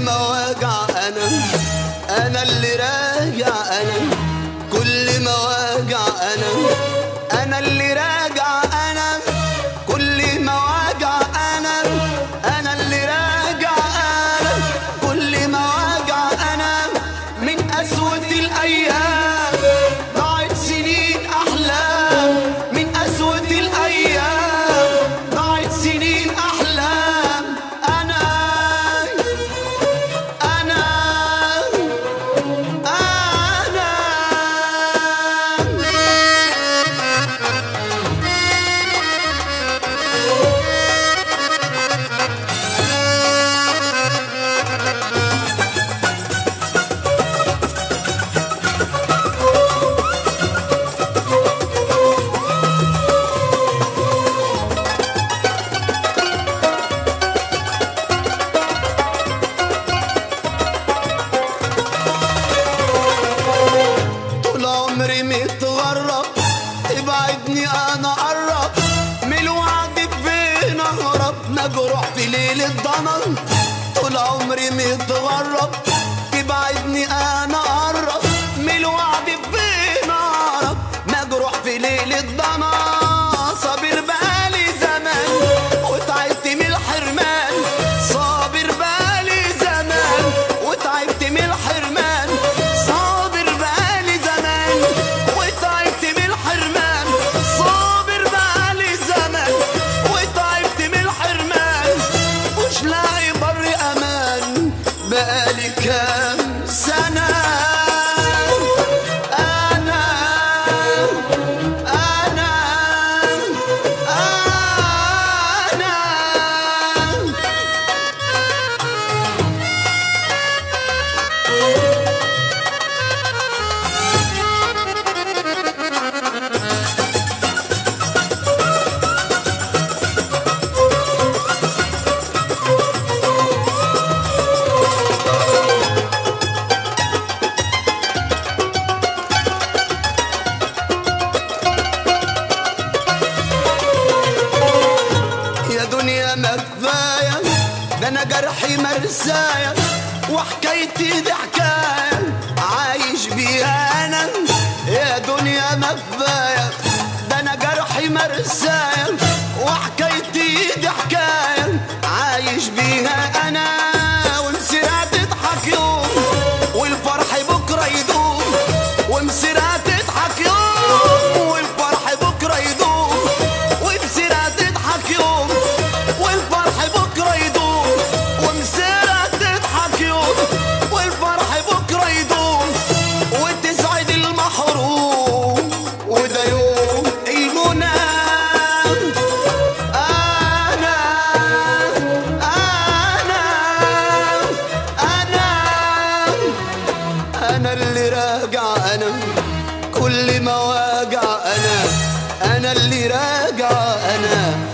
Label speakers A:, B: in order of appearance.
A: ما وجع أنا أنا اللي راجع. عمري متغرب تبعدني أنا قرب من الوعد فين أهرب؟ نجرح في ليل الضنن طول عمري متغرب تبعدني أنا قرب من الوعد فين أهرب؟ نجرح في ليل الضنن ما كفاية ده أنا جرحي مرساية وحكايتي دي حكاية عايش بيها أنا. يا دنيا ما كفاية ده أنا جرحي مرساية. كل ما واجع أنا أنا اللي راجع أنا.